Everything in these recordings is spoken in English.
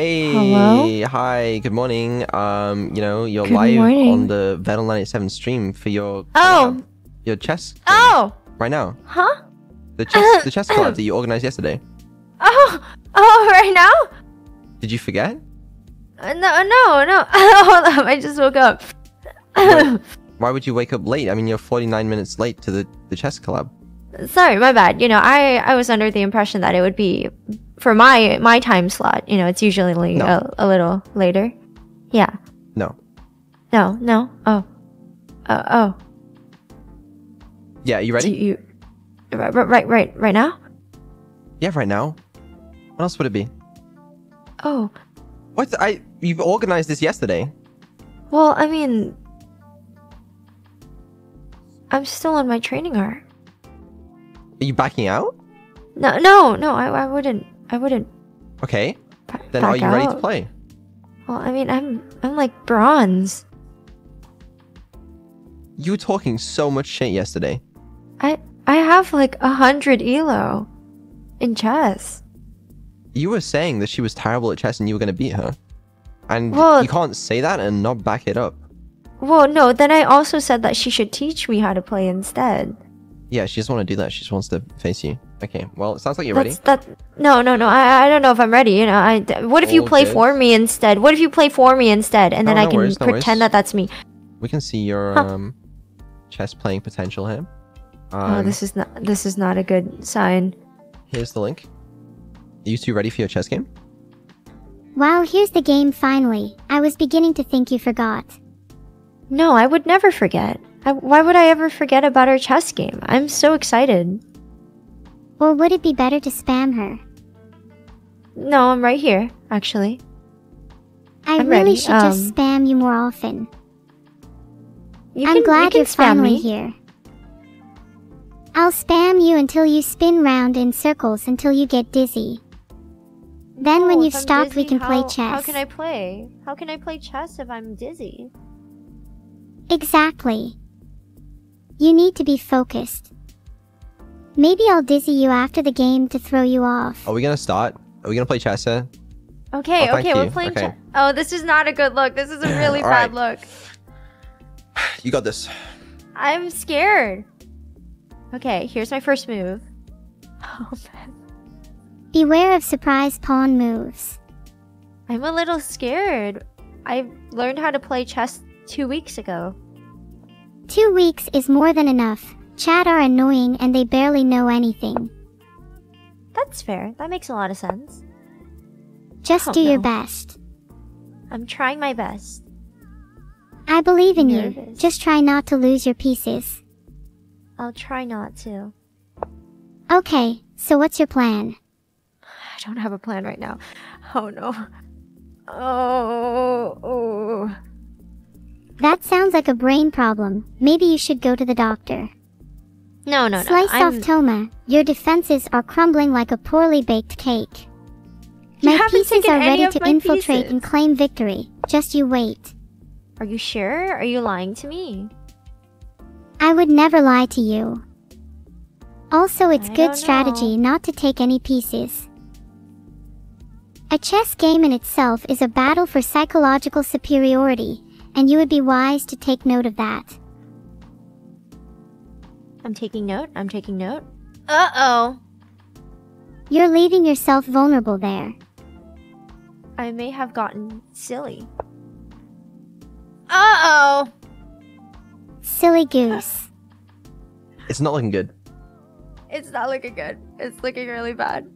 Hey, Hello? hi, good morning. Um, you know, you're Good live morning. on the Vedal 97 stream for your Oh. collab, your chess Oh! right now. Huh? The chess the chess collab that you organized yesterday. Oh! Oh, right now? Did you forget? Uh, No, no, no. Hold up, I just woke up. Why would you wake up late? I mean, you're 49 minutes late to the the chess club. Sorry, my bad. You know, I I was under the impression that it would be for my my time slot. You know, it's usually No. a, a little later. Yeah. No. No, no. Oh. Uh, oh. Yeah, you Do ready? you right, right, right, right, right now? Yeah, right now. What else would it be? Oh. What? I you've organized this yesterday. Well, I mean, I'm still on my training arc. Are you backing out? No, no, no. I, I wouldn't. I wouldn't. Okay. Then are you ready to play? Well, I mean, I'm I'm like bronze. You were talking so much shit yesterday. I I have like a hundred elo in chess. You were saying that she was terrible at chess and you were going to beat her. And Well- you can't say that and not back it up. Well, no. Then I also said that she should teach me how to play instead. Yeah, she doesn't want to do that. She just wants to face you. Okay, well, it sounds like you're That's ready. that. No, no, no. I I don't know if I'm ready. You know, I. What if you play good. for me instead? What if you play for me instead, and No, then I can worries, no pretend that that's me? We can see your Huh. um, chess playing potential here. oh, Um, this is not. This is not a good sign. Here's the link. Are you two ready for your chess game? Wow, here's the game finally. I was beginning to think you forgot. No, I would never forget. I, why would I ever forget about our chess game? I'm so excited. Or would it be better to spam her? No, I'm right here, actually. I I'm really ready, should just um, spam you more often. You I'm can- glad you spam finally me. here. I'll spam you until you spin round in circles until you get dizzy. Then when you've stopped, we dizzy, can play chess. How can I play? How can I play chess if I'm dizzy? Exactly. You need to be focused. Maybe I'll dizzy you after the game to throw you off. Are we gonna start? Are we gonna play chess here? Okay, Oh, thank okay, we're you. playing Okay. chess. Oh, this is not a good look. This is a really bad right. look. You got this. I'm scared. Okay, here's my first move. Oh man, Beware of surprise pawn moves. I'm a little scared. I learned how to play chess two weeks ago. Two weeks is more than enough. Chat are annoying and they barely know anything. That's fair. That makes a lot of sense. Just Oh, do your best. I'm trying my best. I believe in you. Nervous. Just try not to lose your pieces. I'll try not to. Okay, so what's your plan? I don't have a plan right now. Oh no. Oh, oh. That sounds like a brain problem. Maybe you should go to the doctor. No, no, no. Slice I'm- off Toma. Your defenses are crumbling like a poorly baked cake. You My pieces are ready to infiltrate pieces. and claim victory. Just you wait. Are you sure? Are you lying to me? I would never lie to you. Also, it's I good strategy know. not to take any pieces. A chess game in itself is a battle for psychological superiority, and you would be wise to take note of that. I'm taking note. I'm taking note. Uh oh. You're leaving yourself vulnerable there. I may have gotten silly. Uh oh. Silly goose. It's not looking good. It's not looking good. It's looking really bad.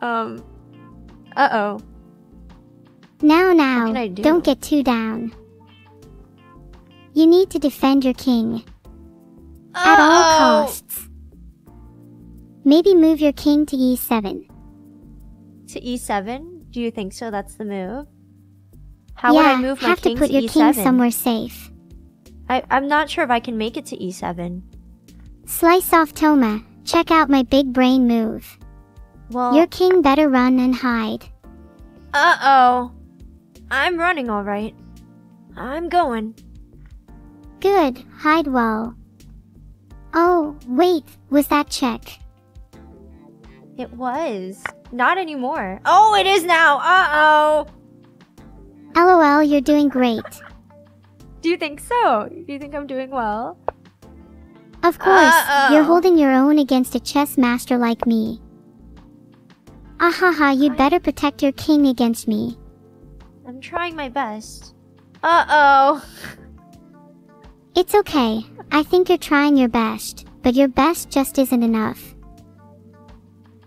Um. Uh oh. Now, now, can I do? don't get too down. You need to defend your king at all costs. Maybe move your king to e e7. To e7? Do you think so? That's the move. How would yeah, I move my have king to put your e7? king somewhere safe. I, I'm not sure if I can make it to E e7. Slice off Toma. Check out my big brain move. Well, Your king better run and hide. uh oh. I'm running all right. I'm going. Good, hide well. Oh, wait, was that check? It was. Not anymore. Oh, it is now. Uh-oh. LOL, you're doing great. Do you think so? Do you think I'm doing well? Of course, Uh-oh. you're holding your own against a chess master like me. Ahaha, you'd better protect your king against me. I'm trying my best. Uh-oh. It's okay. I think you're trying your best, but your best just isn't enough.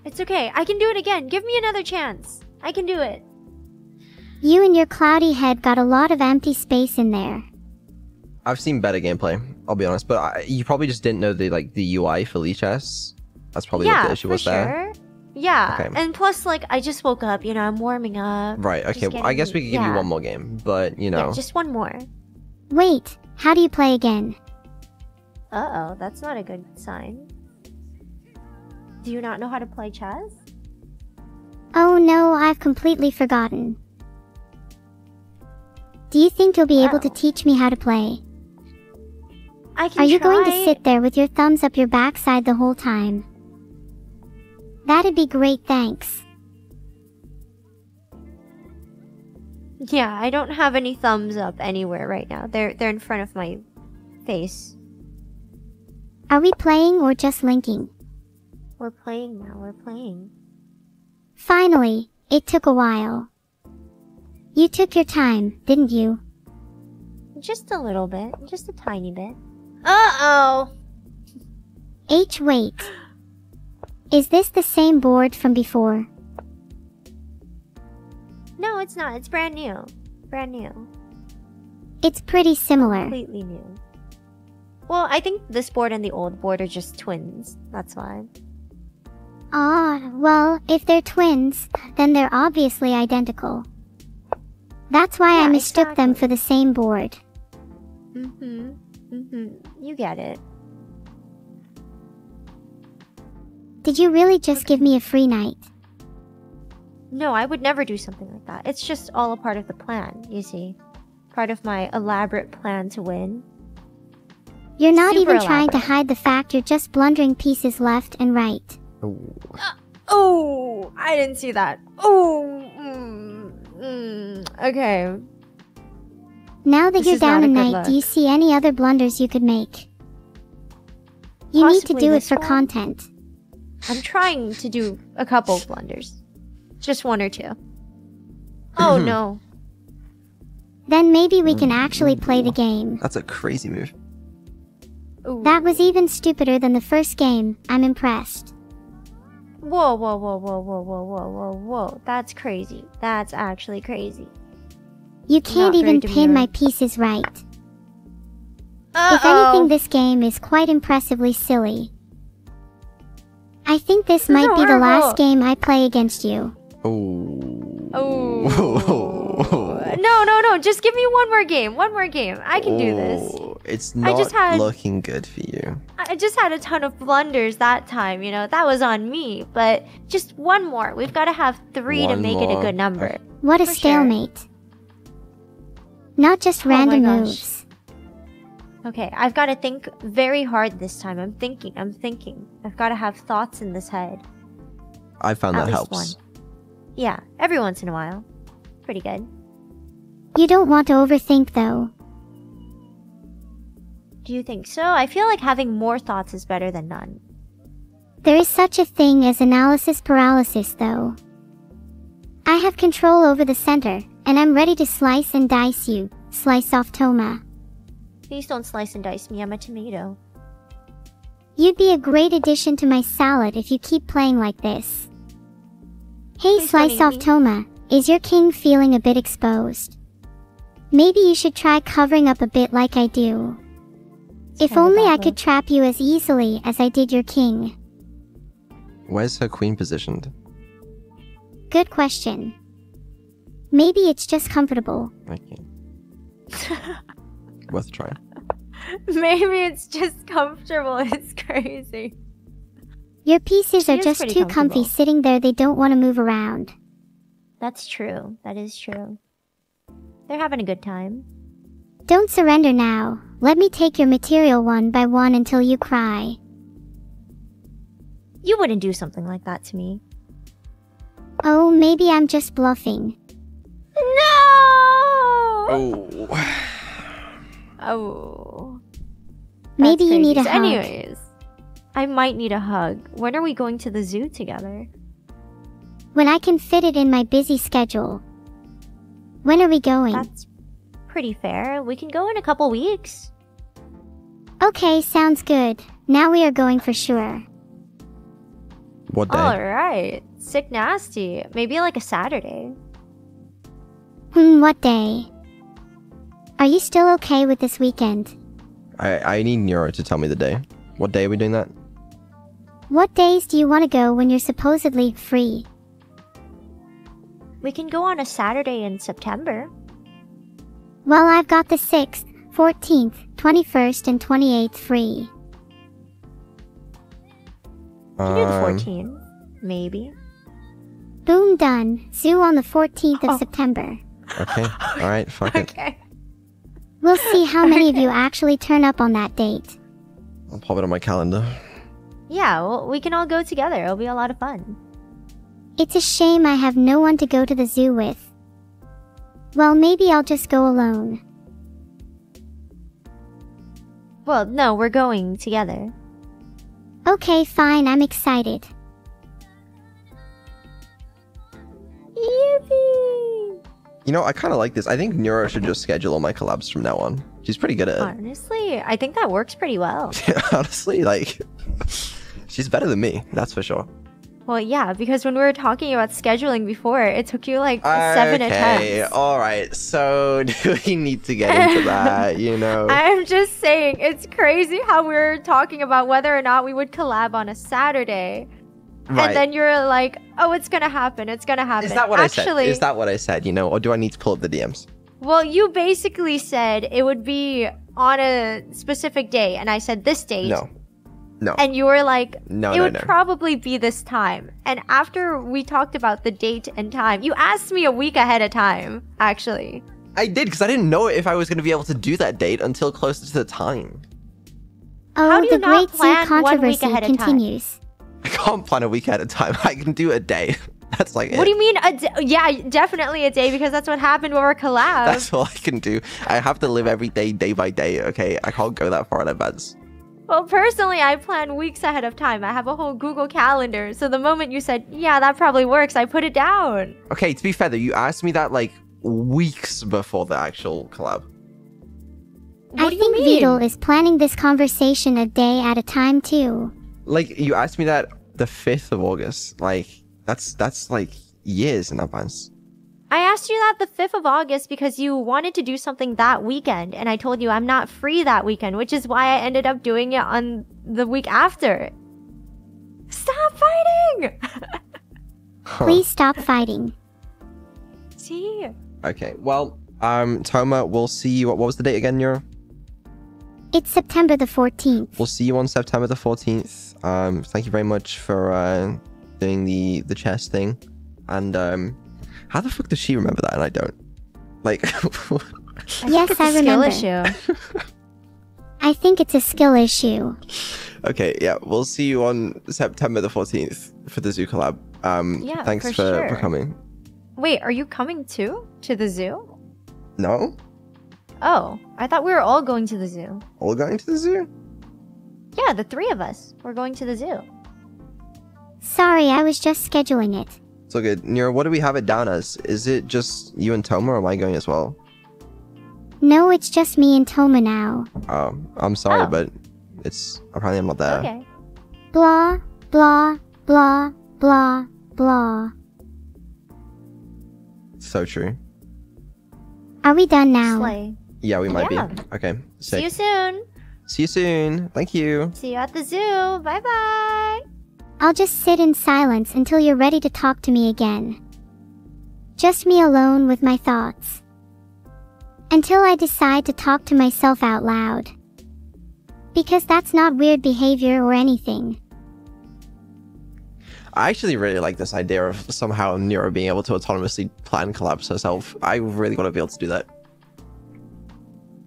It's okay. I can do it again. Give me another chance. I can do it. You and your cloudy head got a lot of empty space in there. I've seen better gameplay. I'll be honest, but I, you probably just didn't know the like the UI for Lichess. That's probably yeah, what the issue for was sure. there. Yeah. Okay. And plus, like, I just woke up, you know, I'm warming up. Right. just Okay. well, I guess we could give you one more game, but you know. Yeah, just one more. Wait, how do you play again? Uh-oh, that's not a good sign. Do you not know how to play chess? Oh no, I've completely forgotten. Do you think you'll be able to teach me how to play? I can Are you going to sit there with your thumbs up your backside the whole time? That'd be great, thanks. Yeah, I don't have any thumbs up anywhere right now. They're they're in front of my face. Are we playing or just linking? We're playing now. We're playing. Finally, it took a while. You took your time, didn't you? Just a little bit. Just a tiny bit. Uh-oh. H, wait. Is this the same board from before? No, it's not. It's brand new. Brand new. It's pretty similar. Completely new. Well, I think this board and the old board are just twins. That's why. Ah, well, if they're twins, then they're obviously identical. That's why I Yeah, mistook them for the same board. Mm-hmm. Mm-hmm. You get it. Did you really just give me a free knight? No, I would never do something like that. It's just all a part of the plan, you see. Part of my elaborate plan to win. You're not Super even trying to hide the fact you're just blundering pieces left and right. Ooh. Oh, I didn't see that. Oh, mm, mm, okay. Now that This you're down a a good knight, do you see any other blunders you could make? You need to do it for one? content. I'm trying to do a couple of blunders. Just one or two. Oh no. Then maybe we can actually play the game. That's a crazy move. Ooh. That was even stupider than the first game. I'm impressed. Whoa, whoa, whoa, whoa, whoa, whoa, whoa, whoa, whoa. That's crazy. That's actually crazy. You can't Not even pin my pieces right. Uh If anything, this game is quite impressively silly. I think this This is might be the last game I play against you. Oh. Oh. no, no, no. Just give me one more game. One more game. I can do this. Oh, It's I not just had- looking good for you. I just had a ton of blunders that time, you know. That was on me. But just one more. We've got to have three to One make it a good number. What a For sure. stalemate. Not just Oh random gosh. moves. Okay, I've got to think very hard this time. I'm thinking. I'm thinking. I've got to have thoughts in this head. I found At that least helps. one. Yeah, every once in a while. Pretty good. You don't want to overthink though. Do you think so? I feel like having more thoughts is better than none. There is such a thing as analysis paralysis though. I have control over the center, and I'm ready to slice and dice you. Slice off Toma. Please don't slice and dice me. I'm a tomato. You'd be a great addition to my salad if you keep playing like this. Hey, Please Slice Off. Toma, is your king feeling a bit exposed? Maybe you should try covering up a bit like I do. It's If kind of a only I could trap you as easily as I did your king. Where's her queen positioned? Good question. Maybe it's just comfortable. Okay. Worth a try. Maybe it's just comfortable. It's crazy. Your pieces She are just too comfy sitting there, they don't want to move around. That's true. That is true. They're having a good time. Don't surrender now. Let me take your material one by one until you cry. You wouldn't do something like that to me. Oh, maybe I'm just bluffing. No! Oh. Oh. Maybe That's you need a crazy. hug. Anyways, I might need a hug. When are we going to the zoo together? When I can fit it in my busy schedule. When are we going? That's pretty fair. We can go in a couple weeks. Okay, sounds good. Now we are going for sure. What day? Alright. Sick nasty. Maybe like a Saturday. Hmm, what day? Are you still okay with this weekend? I, I need Neuro to tell me the day. What day are we doing that? What days do you want to go when you're supposedly free? We can go on a Saturday in September. Well, I've got the 6th, 14th, 21st, and 28th free. We can do the Um, 14th. Maybe. Boom, done. Zoo on the 14th of Oh. September. Okay. All right. Fuck it. Okay. We'll see how many of you actually turn up on that date. I'll pop it on my calendar. Yeah, well, we can all go together. It'll be a lot of fun. It's a shame I have no one to go to the zoo with. Well, maybe I'll just go alone. Well, no, we're going together. Okay, fine, I'm excited. Yippee! You know, I kind of like this. I think Neuro should just schedule all my collabs from now on. She's pretty good at it. Honestly, I think that works pretty well. Honestly, like, she's better than me. That's for sure. Well, yeah, because when we were talking about scheduling before, it took you like seven okay. attempts. All right. So, do we need to get into that? You know. I'm just saying, it's crazy how we were talking about whether or not we would collab on a Saturday. right. And then you're like, oh, it's gonna happen. It's gonna happen. Is that what Actually, I said? Is that what I said? You know, or do I need to pull up the DMs? Well, you basically said it would be on a specific day, and I said this date. No. No. And you were like, No, it no, would no. probably be this time. And after we talked about the date and time, you asked me a week ahead of time, actually. I did because I didn't know if I was going to be able to do that date until closer to the time. Oh, How do you the not Great Zoo plan one week controversy ahead of time? continues. I can't plan a week ahead of time. I can do a day. That's like What it. do you mean? A d- yeah, definitely a day because that's what happened with our collab. That's all I can do. I have to live every day, day by day. Okay, I can't go that far in advance. Well, personally, I plan weeks ahead of time. I have a whole Google Calendar. So the moment you said, yeah, that probably works, I put it down. Okay, to be fair though, you asked me that like weeks before the actual collab. What I do you think mean? Beetle is planning this conversation a day at a time too. Like you asked me that the fifth of August. Like that's that's like years in advance. I asked you that the 5th of August because you wanted to do something that weekend, and I told you I'm not free that weekend, which is why I ended up doing it on the week after. Stop fighting! Huh. Please stop fighting. See? Okay. Well, um, Toma, we'll see you. What was the date again, Neuro? It's September the 14th. We'll see you on September the fourteenth. Um, thank you very much for uh, doing the the chess thing. And um, how the fuck does she remember that and I don't? Like, I Yes, I it's I a skill remember. issue. I think it's a skill issue. okay, yeah, we'll see you on September the fourteenth for the zoo collab. Um, Yeah, thanks for for, for coming. Wait, are you coming too? To the zoo? No, Oh, I thought we were all going to the zoo. all going to the zoo. Yeah, the three of us. We're going to the zoo. Sorry, I was just scheduling it. It's all good. Neuro, what do we have it down as? Is it just you and Toma, or am I going as well? No, it's just me and Toma now. Oh, I'm sorry, Oh. but it's apparently I'm not there. Okay. Blah, blah, blah, blah, blah. So true. Are we done now? Slay. Yeah, we might Yeah. be. Okay. See you soon. See you soon. Thank you. See you at the zoo. Bye bye. I'll just sit in silence until you're ready to talk to me again. Just me alone with my thoughts. Until I decide to talk to myself out loud. Because that's not weird behavior or anything. I actually really like this idea of somehow Neuro being able to autonomously plan collabs herself. I really want to be able to do that.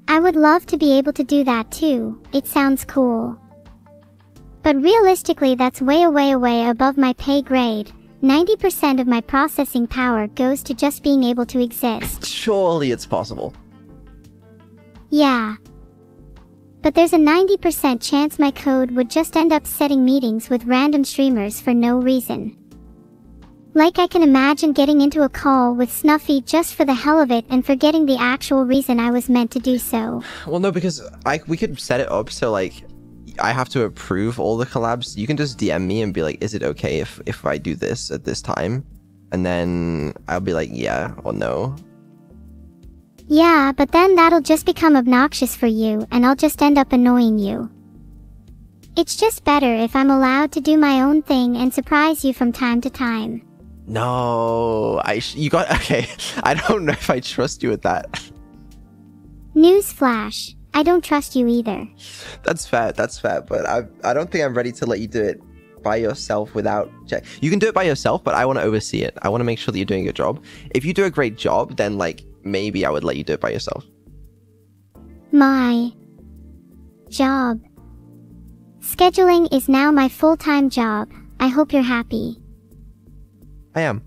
I would love to be able to do that too. It sounds cool. But realistically, that's way, way, way above my pay grade. 90% of my processing power goes to just being able to exist. Surely it's possible. Yeah. But there's a 90% chance my code would just end up setting meetings with random streamers for no reason. Like I can imagine getting into a call with Snuffy just for the hell of it and forgetting the actual reason I was meant to do so. Well, no, because I we could set it up so like I have to approve all the collabs. You can just DM me and be like, "Is it okay if if I do this at this time?" And then I'll be like, "Yeah" or "No." Yeah, but then that'll just become obnoxious for you and I'll just end up annoying you. It's just better if I'm allowed to do my own thing and surprise you from time to time. No, I sh- you got okay. I don't know if I trust you with that. Newsflash. I don't trust you either. That's fair. That's fair. But I I don't think I'm ready to let you do it by yourself without check. You can do it by yourself, but I want to oversee it. I want to make sure that you're doing a job. If you do a great job, then like maybe I would let you do it by yourself. My job. Scheduling is now my full time job. I hope you're happy. I am.